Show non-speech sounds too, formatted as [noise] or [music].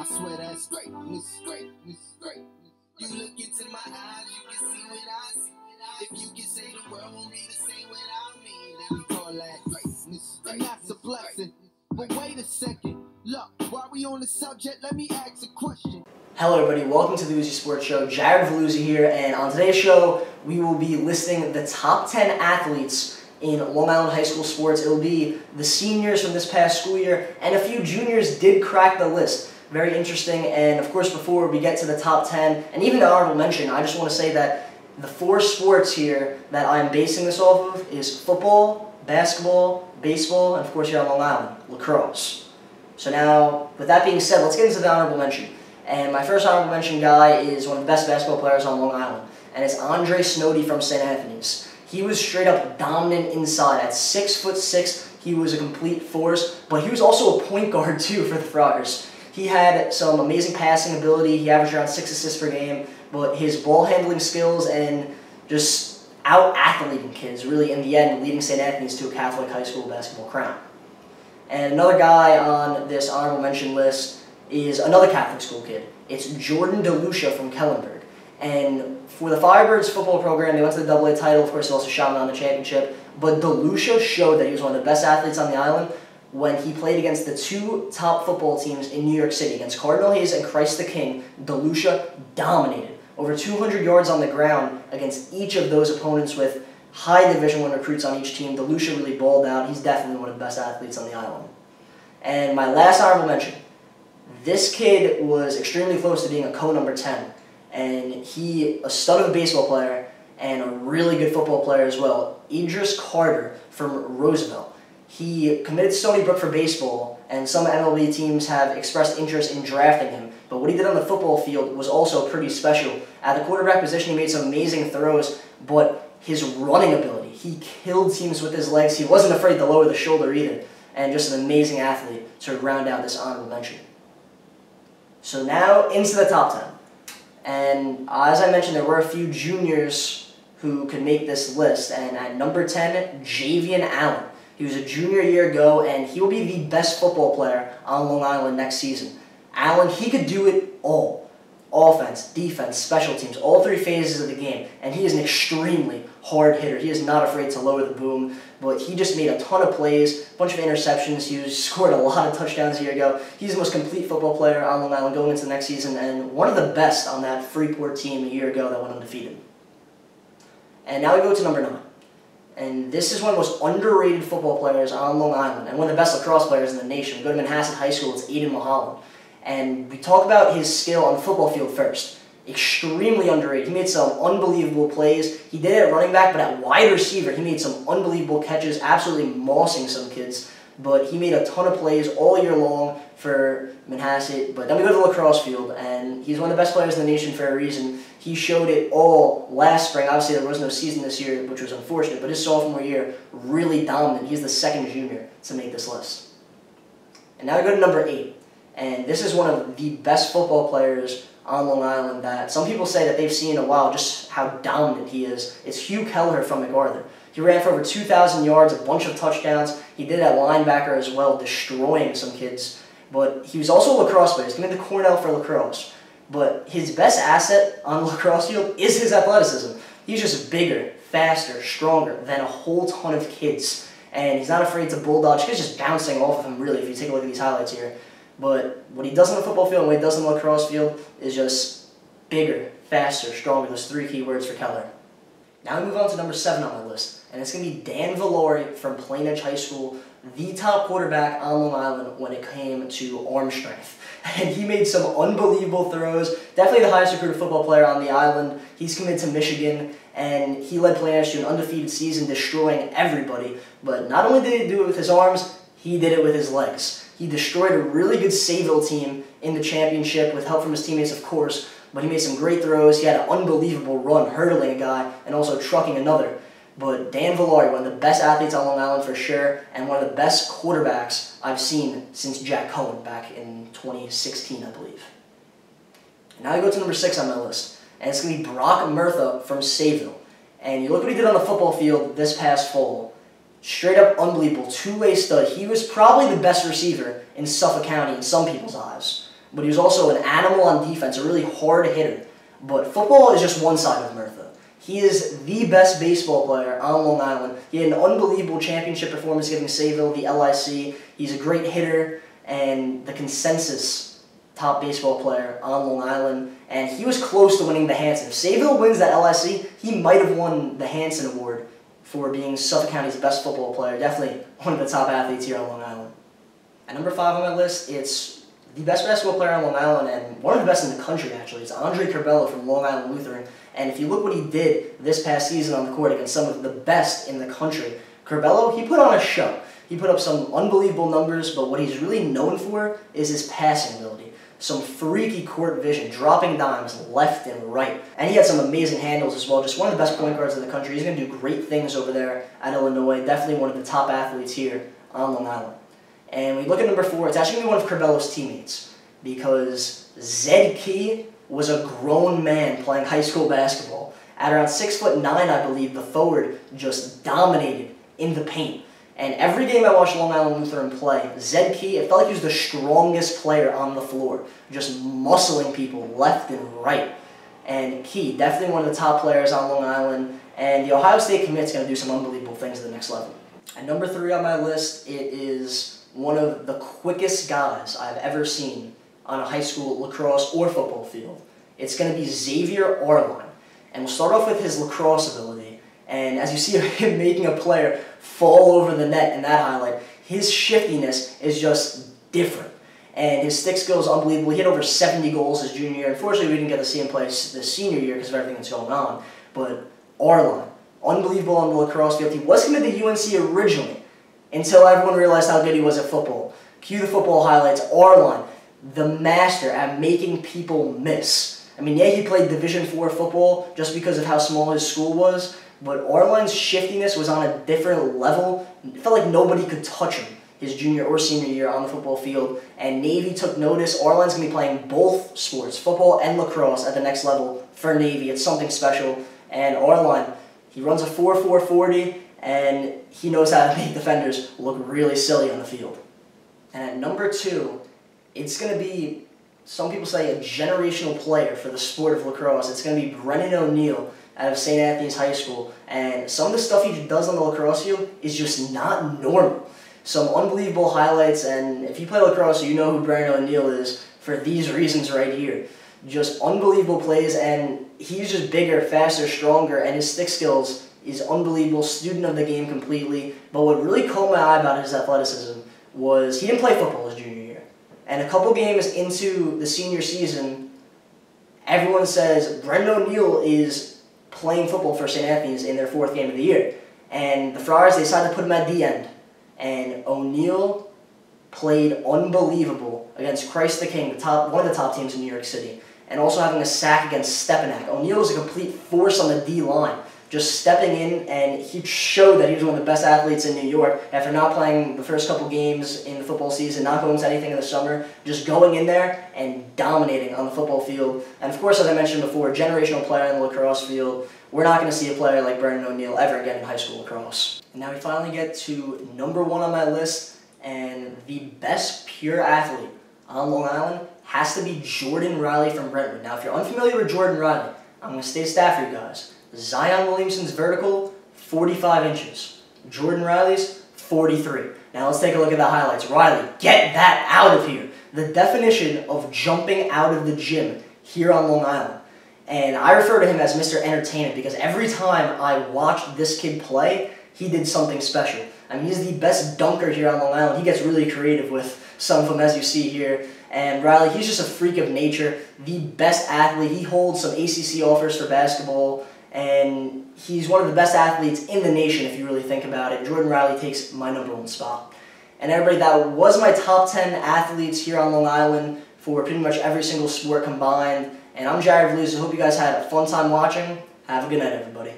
I swear that's great, Miss Great, Miss Great. You look into my eyes, you can see what I see. If you can say the world won't be the same without me, then we call that great, Miss And that's a blessing. But wait a second, look, while we on the subject, let me ask a question. Hello everybody, welcome to the Uzi Sports Show. Jared Valluzzi here, and on today's show, we will be listing the top 10 athletes in Long Island high school sports. It will be the seniors from this past school year, and a few juniors did crack the list. Very interesting, and of course, before we get to the top 10, and even the honorable mention, I just want to say that the four sports here that I'm basing this off of is football, basketball, baseball, and of course here on Long Island, lacrosse. So now, with that being said, let's get into the honorable mention. And my first honorable mention guy is one of the best basketball players on Long Island, and it's Andre Snoddy from St. Anthony's. He was straight up dominant inside. At six foot six, he was a complete force, but he was also a point guard too for the Friars. He had some amazing passing ability. He averaged around six assists per game, but his ball handling skills and just out athleting kids really in the end leading St. Anthony's to a Catholic high school basketball crown. And another guy on this honorable mention list is another Catholic school kid. It's Jordan DeLucia from Kellenberg. And for the Firebirds football program, they went to the AA title. Of course, they also shot on the championship. But DeLucia showed that he was one of the best athletes on the island when he played against the two top football teams in New York City, against Cardinal Hayes and Christ the King. DeLucia dominated. Over 200 yards on the ground against each of those opponents with high Division One recruits on each team. DeLucia really balled out. He's definitely one of the best athletes on the island. And my last honorable mention, this kid was extremely close to being a co-number 10 and he a stud of a baseball player and a really good football player as well. Idris Carter from Roosevelt. He committed to Stony Brook for baseball, and some MLB teams have expressed interest in drafting him. But what he did on the football field was also pretty special. At the quarterback position, he made some amazing throws, but his running ability, he killed teams with his legs. He wasn't afraid to lower the shoulder either, and just an amazing athlete to round out this honorable mention. So now into the top 10. And as I mentioned, there were a few juniors who could make this list. And at number 10, Javian Allen. He was a junior year ago, and he will be the best football player on Long Island next season. Allen, he could do it all offense, defense, special teams, all three phases of the game. And he is an extremely hard hitter. He is not afraid to lower the boom, but he just made a ton of plays, a bunch of interceptions. He [laughs] scored a lot of touchdowns a year ago. He's the most complete football player on Long Island going into the next season, and one of the best on that Freeport team a year ago that went undefeated. And now we go to number nine. And this is one of the most underrated football players on Long Island, and one of the best lacrosse players in the nation. We go to Manhasset High School, it's Aiden Mulholland. And we talk about his skill on the football field first. Extremely underrated. He made some unbelievable plays. He did it at running back, but at wide receiver, he made some unbelievable catches, absolutely mossing some kids. But he made a ton of plays all year long for Manhasset. But then we go to the lacrosse field, and he's one of the best players in the nation for a reason. He showed it all last spring. Obviously, there was no season this year, which was unfortunate, but his sophomore year, really dominant. He's the second junior to make this list. And now we go to number eight. And this is one of the best football players on Long Island that some people say that they've seen in a while just how dominant he is. It's Hugh Keller from MacArthur. He ran for over 2,000 yards, a bunch of touchdowns. He did at linebacker as well, destroying some kids. But he was also a lacrosse player. He's coming to the Cornell for lacrosse. But his best asset on the [laughs] lacrosse field is his athleticism. He's just bigger, faster, stronger than a whole ton of kids. And he's not afraid to bulldog. He's just bouncing off of him, really, if you take a look at these highlights here. But what he does on the football field and what he does on the lacrosse field is just bigger, faster, stronger. Those three key words for Keller. Now we move on to number seven on my list, and it's going to be Dan Villari from Plain Edge High School, the top quarterback on Long Island when it came to arm strength. [laughs] And he made some unbelievable throws. Definitely the highest recruited football player on the island. He's committed to Michigan, and he led Plain to an undefeated season, destroying everybody. But not only did he do it with his arms, he did it with his legs. He destroyed a really good Sayville team in the championship with help from his teammates, of course, but he made some great throws. He had an unbelievable run, hurdling a guy and also trucking another. But Dan Villari, one of the best athletes on Long Island for sure, and one of the best quarterbacks I've seen since Jack Coan back in 2016, I believe. Now I go to number six on my list, and it's going to be Brock Murtha from Sayville. And you look what he did on the football field this past fall. Straight up unbelievable. Two way stud. He was probably the best receiver in Suffolk County in some people's eyes. but he was also an animal on defense, a really hard hitter. But football is just one side of Murtha. He is the best baseball player on Long Island. He had an unbelievable championship performance giving Sayville the LIC. He's a great hitter and the consensus top baseball player on Long Island. And he was close to winning the Hansen. If Sayville wins that LIC, he might have won the Hansen Award for being Suffolk County's best football player. Definitely one of the top athletes here on Long Island. At number five on my list, it's the best basketball player on Long Island and one of the best in the country, actually. It's Andre Curbelo from Long Island Lutheran. And if you look what he did this past season on the court against some of the best in the country, Curbelo, he put on a show. He put up some unbelievable numbers, but what he's really known for is his passing ability. Some freaky court vision, dropping dimes left and right. And he had some amazing handles as well. Just one of the best point guards in the country. He's going to do great things over there at Illinois. Definitely one of the top athletes here on Long Island. And we look at number four, it's actually going to be one of Curbelo's teammates because Zed Key was a grown man playing high school basketball. At around six foot nine, I believe, the forward just dominated in the paint. And every game I watched Long Island Lutheran play, Zed Key, it felt like he was the strongest player on the floor, just muscling people left and right. And Key, definitely one of the top players on Long Island. And the Ohio State commit's going to do some unbelievable things at the next level. At number three on my list, it is one of the quickest guys I've ever seen on a high school lacrosse or football field. It's going to be Xavier Arline. And we'll start off with his lacrosse ability. And as you see [laughs] him making a player fall over the net in that highlight, his shiftiness is just different. And his stick skill is unbelievable. He hit over 70 goals his junior year. Unfortunately, we didn't get to see him play this senior year because of everything that's going on. But Arline, unbelievable on the lacrosse field. He was committed to the UNC originally until everyone realized how good he was at football. Cue the football highlights. Arline, the master at making people miss. I mean, yeah, he played Division Four football just because of how small his school was, but Arline's shiftiness was on a different level. It felt like nobody could touch him his junior or senior year on the football field, and Navy took notice. Arline's to be playing both sports, football and lacrosse, at the next level for Navy. It's something special. And Arline, he runs a 4-4-40, and he knows how to make defenders look really silly on the field. And at number two, it's going to be, some people say, a generational player for the sport of lacrosse. It's going to be Brennan O'Neill out of St. Anthony's High School. And some of the stuff he does on the lacrosse field is just not normal. Some unbelievable highlights, and if you play lacrosse, you know who Brennan O'Neill is for these reasons right here. Just unbelievable plays, and he's just bigger, faster, stronger, and his stick skills is unbelievable. Student of the game completely. But what really caught my eye about his athleticism was he didn't play football his junior. And a couple games into the senior season, everyone says Brennan O'Neill is playing football for St. Anthony's in their fourth game of the year. And the Friars, they decided to put him at the end. And O'Neill played unbelievable against Christ the King, the top, one of the top teams in New York City, and also having a sack against Stepinac. O'Neill was a complete force on the D line just stepping in, and he showed that he was one of the best athletes in New York after not playing the first couple games in the football season, not going to anything in the summer, just going in there and dominating on the football field. And of course, as I mentioned before, generational player in the lacrosse field. We're not going to see a player like Brennan O'Neill ever again in high school lacrosse. And now we finally get to number one on my list, and the best pure athlete on Long Island has to be Jordan Riley from Brentwood. Now, if you're unfamiliar with Jordan Riley, I'm going to state stat for you guys. Zion Williamson's vertical, 45 inches. Jordan Riley's, 43. Now let's take a look at the highlights. Riley, get that out of here. The definition of jumping out of the gym here on Long Island. And I refer to him as Mr. Entertainment because every time I watched this kid play, he did something special. I mean, he's the best dunker here on Long Island. He gets really creative with some of them, as you see here. And Riley, he's just a freak of nature, the best athlete. He holds some ACC offers for basketball and he's one of the best athletes in the nation if you really think about it. Jordan Riley takes my number one spot. And everybody, that was my top 10 athletes here on Long Island for pretty much every single sport combined. And I'm Jared Blues. I hope you guys had a fun time watching. Have a good night, everybody.